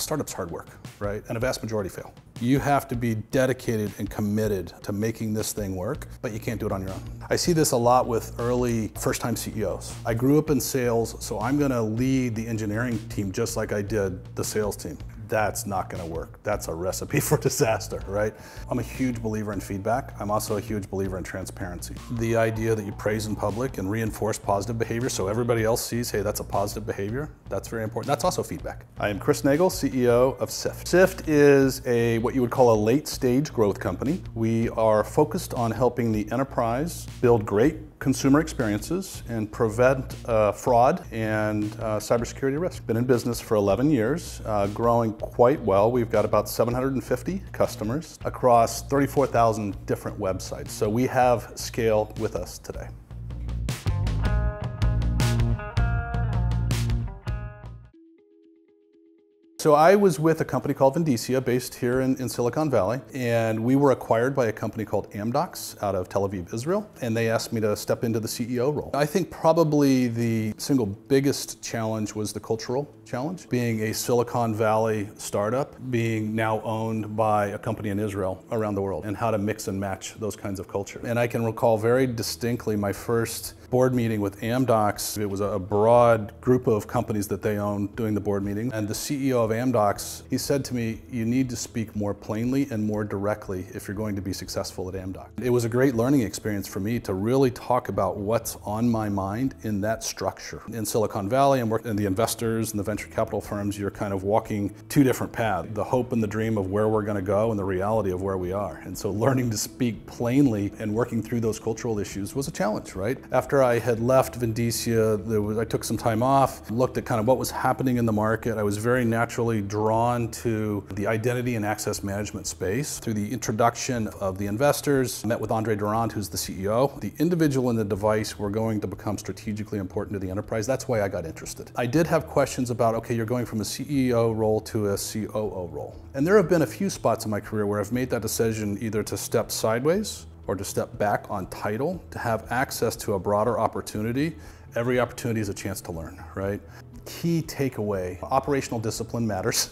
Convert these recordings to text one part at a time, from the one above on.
startup's hard work, right? And a vast majority fail. You have to be dedicated and committed to making this thing work, but you can't do it on your own. I see this a lot with early first time CEOs. I grew up in sales, so I'm gonna lead the engineering team just like I did the sales team that's not to work. That's a recipe for disaster, right? I'm a huge believer in feedback. I'm also a huge believer in transparency. The idea that you praise in public and reinforce positive behavior so everybody else sees, hey, that's a positive behavior, that's very important. That's also feedback. I am Kris Nagel, CEO of Sift. Sift is a what you would call a late stage growth company. We are focused on helping the enterprise build great consumer experiences and prevent uh, fraud and uh, cybersecurity risk. Been in business for 11 years, uh, growing quite well. We've got about 750 customers across 34,000 different websites. So we have scale with us today. So I was with a company called Vindicia based here in, in, Silicon Valley, and we were acquired by a company called Amdocs out of Tel Aviv, Israel, and they asked me to step into the CEO role. I think probably the single biggest challenge was the cultural challenge. Being a Silicon Valley startup, being now owned by a company in Israel around the world, and how to mix and match those kinds of culture. And I can recall very distinctly my first board meeting with Amdocs. It was a broad group of companies that they own doing the board meeting. And the CEO of Amdocs, he said to me, you need to speak more plainly and more directly if you're going to be successful at Amdocs. It was a great learning experience for me to really talk about what's on my mind in that structure. In Silicon Valley and working in the investors and the venture capital firms, you're kind of walking two different paths, the hope and the dream of where we're going to go and the reality of where we are. And so learning to speak plainly and working through those cultural issues was a challenge, right? After I had left Vindicia, was, I took some time off, looked at kind of what was happening in the market. I was very naturally drawn to the identity and access management space through the introduction of the investors. Met with Andre Durand, who's the CEO. The individual and the device were going to become strategically important to the enterprise. That's why I got interested. I did have questions about, okay, you're going from a CEO role to a COO role. And there have been a few spots in my career where I've made that decision either to step sideways or to step back on title, to have access to a broader opportunity, every opportunity is a chance to learn, right? Key takeaway operational discipline matters.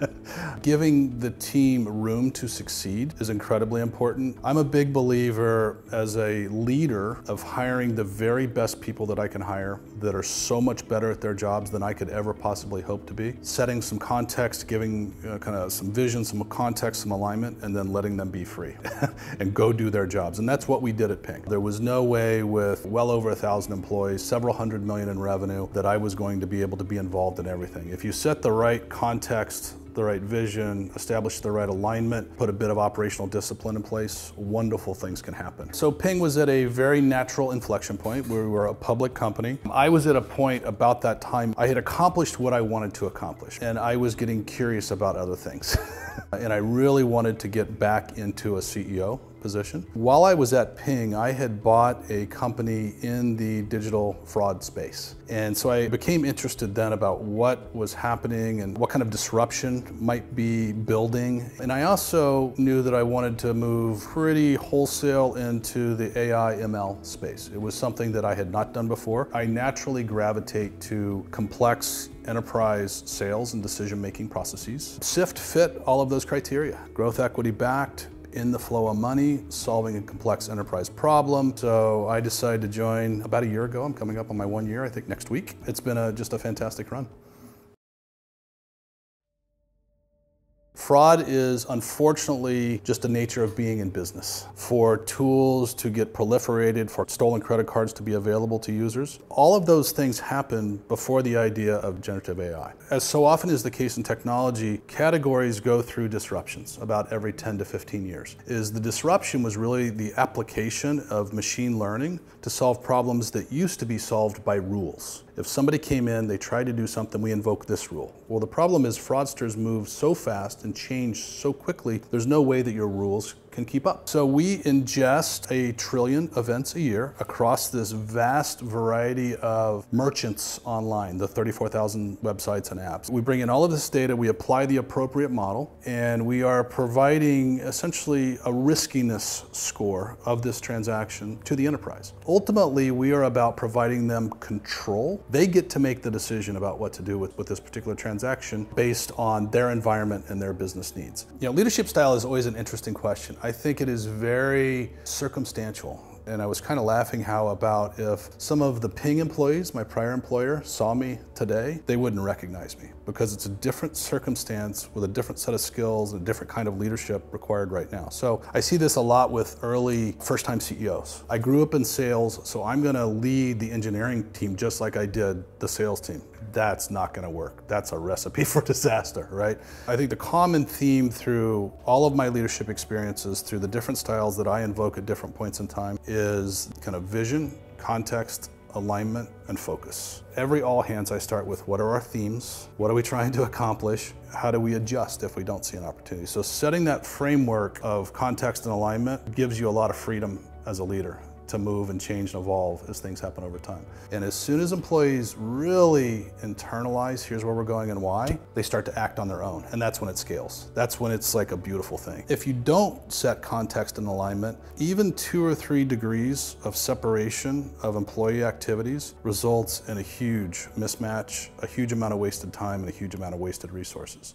Giving the team room to succeed is incredibly important. I'm a big believer as a leader of hiring the very best people that I can hire that are so much better at their jobs than I could ever possibly hope to be. Setting some context, giving uh, kind of some vision, some context, some alignment, and then letting them be free and go do their jobs. And that's what we did at Ping. There was no way with well over a thousand employees, several hundred million in revenue, that I was going to be able to be involved in everything. If you set the right context, the right vision, establish the right alignment, put a bit of operational discipline in place, wonderful things can happen. So Ping was at a very natural inflection point where we were a public company. I was at a point about that time, I had accomplished what I wanted to accomplish, and I was getting curious about other things. and I really wanted to get back into a CEO position. While I was at Ping, I had bought a company in the digital fraud space. And so I became interested then about what was happening and what kind of disruption might be building. And I also knew that I wanted to move pretty wholesale into the AI ML space. It was something that I had not done before. I naturally gravitate to complex enterprise sales and decision making processes. SIFT fit all of those criteria. Growth equity backed, in the flow of money, solving a complex enterprise problem. So I decided to join about a year ago. I'm coming up on my one year, I think next week. It's been a, just a fantastic run. Fraud is unfortunately just the nature of being in business. For tools to get proliferated, for stolen credit cards to be available to users, all of those things happen before the idea of generative AI. As so often is the case in technology, categories go through disruptions about every 10 to 15 years. Is the disruption was really the application of machine learning to solve problems that used to be solved by rules. If somebody came in, they tried to do something, we invoke this rule. Well, the problem is fraudsters move so fast and change so quickly, there's no way that your rules can keep up. So we ingest a trillion events a year across this vast variety of merchants online, the 34,000 websites and apps. We bring in all of this data, we apply the appropriate model, and we are providing essentially a riskiness score of this transaction to the enterprise. Ultimately, we are about providing them control. They get to make the decision about what to do with, with this particular transaction based on their environment and their business needs. You know, leadership style is always an interesting question. Think it is very circumstantial. And I was kind of laughing how about if some of the Ping employees, my prior employer, saw me today, they wouldn't recognize me because it's a different circumstance with a different set of skills and a different kind of leadership required right now. So I see this a lot with early first time CEOs. I grew up in sales, so I'm going to lead the engineering team just like I did the sales team that's not going to work. That's a recipe for disaster, right? I think the common theme through all of my leadership experiences, through the different styles that I invoke at different points in time, is kind of vision, context, alignment, and focus. Every all hands, I start with what are our themes? What are we trying to accomplish? How do we adjust if we don't see an opportunity? So, setting that framework of context and alignment gives you a lot of freedom as a leader to move and change and evolve as things happen over time. And as soon as employees really internalize, here's where we're going and why, they start to act on their own. And that's when it scales. That's when it's like a beautiful thing. If you don't set context and alignment, even two or three degrees of separation of employee activities results in a huge mismatch, a huge amount of wasted time, and a huge amount of wasted resources.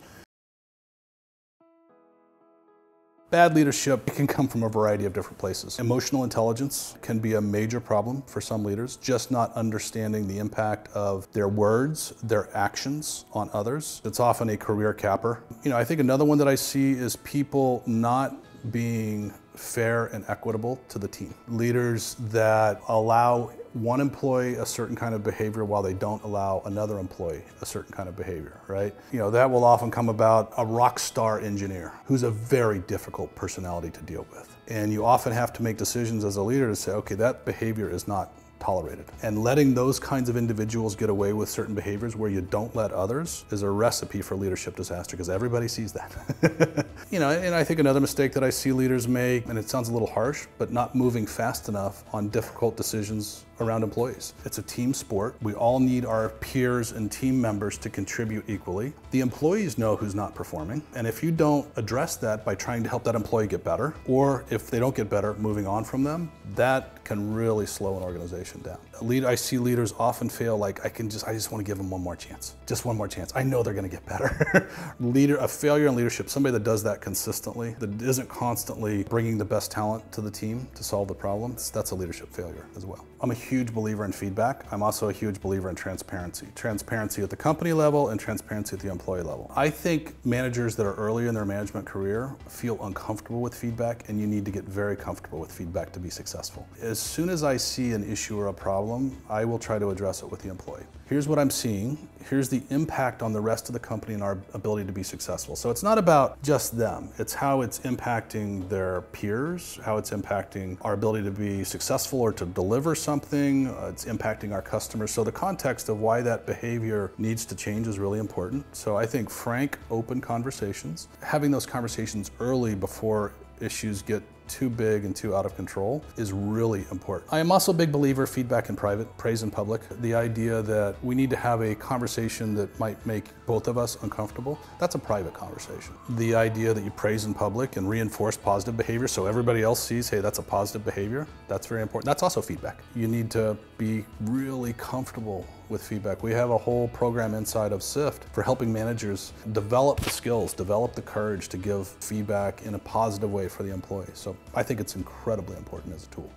Bad leadership can come from a variety of different places. Emotional intelligence can be a major problem for some leaders, just not understanding the impact of their words, their actions on others. It's often a career capper. You know, I think another one that I see is people not being fair and equitable to the team. Leaders that allow one employee a certain kind of behavior while they don't allow another employee a certain kind of behavior, right? You know, that will often come about a rock star engineer who's a very difficult personality to deal with. And you often have to make decisions as a leader to say, okay, that behavior is not tolerated. And letting those kinds of individuals get away with certain behaviors where you don't let others is a recipe for leadership disaster because everybody sees that. you know, and I think another mistake that I see leaders make, and it sounds a little harsh, but not moving fast enough on difficult decisions around employees. It's a team sport. We all need our peers and team members to contribute equally. The employees know who's not performing. And if you don't address that by trying to help that employee get better, or if they don't get better, moving on from them, that can really slow an organization down. lead, I see leaders often feel like, I can just, I just want to give them one more chance. Just one more chance. I know they're going to get better. Leader, a failure in leadership, somebody that does that consistently, that isn't constantly bringing the best talent to the team to solve the problems, that's a leadership failure as well. I'm a huge believer in feedback. I'm also a huge believer in transparency. Transparency at the company level and transparency at the employee level. I think managers that are early in their management career feel uncomfortable with feedback and you need to get very comfortable with feedback to be successful. As soon as I see an issue or a problem, I will try to address it with the employee. Here's what I'm seeing. Here's the impact on the rest of the company and our ability to be successful. So it's not about just them. It's how it's impacting their peers, how it's impacting our ability to be successful or to deliver something uh, it's impacting our customers. So the context of why that behavior needs to change is really important. So I think frank, open conversations, having those conversations early before issues get too big and too out of control is really important. I am also a big believer feedback in private, praise in public. The idea that we need to have a conversation that might make both of us uncomfortable, that's a private conversation. The idea that you praise in public and reinforce positive behavior so everybody else sees, hey, that's a positive behavior, that's very important. That's also feedback. You need to be really comfortable with feedback. We have a whole program inside of SIFT for helping managers develop the skills, develop the courage to give feedback in a positive way for the employee. So I think it's incredibly important as a tool.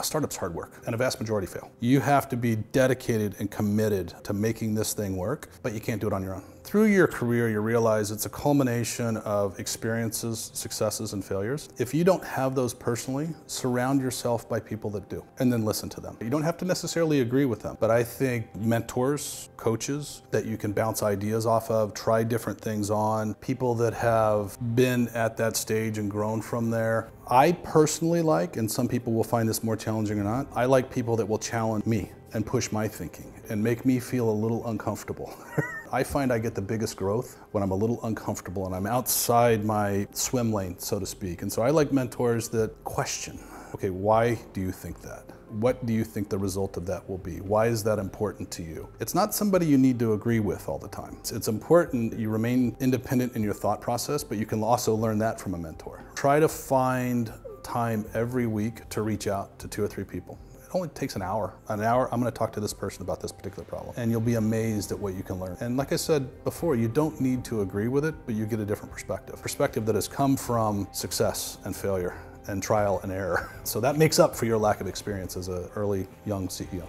a startup's hard work, and a vast majority fail. You have to be dedicated and committed to making this thing work, but you can't do it on your own. Through your career, you realize it's a culmination of experiences, successes, and failures. If you don't have those personally, surround yourself by people that do, and then listen to them. You don't have to necessarily agree with them, but I think mentors, coaches that you can bounce ideas off of, try different things on, people that have been at that stage and grown from there, I personally like, and some people will find this more challenging or not, I like people that will challenge me and push my thinking and make me feel a little uncomfortable. I find I get the biggest growth when I'm a little uncomfortable and I'm outside my swim lane, so to speak. And so I like mentors that question, okay, why do you think that? What do you think the result of that will be? Why is that important to you? It's not somebody you need to agree with all the time. It's important you remain independent in your thought process, but you can also learn that from a mentor. Try to find time every week to reach out to two or three people. It only takes an hour. An hour, I'm going to talk to this person about this particular problem. And you'll be amazed at what you can learn. And like I said before, you don't need to agree with it, but you get a different perspective. Perspective that has come from success and failure and trial and error. So that makes up for your lack of experience as an early young CEO.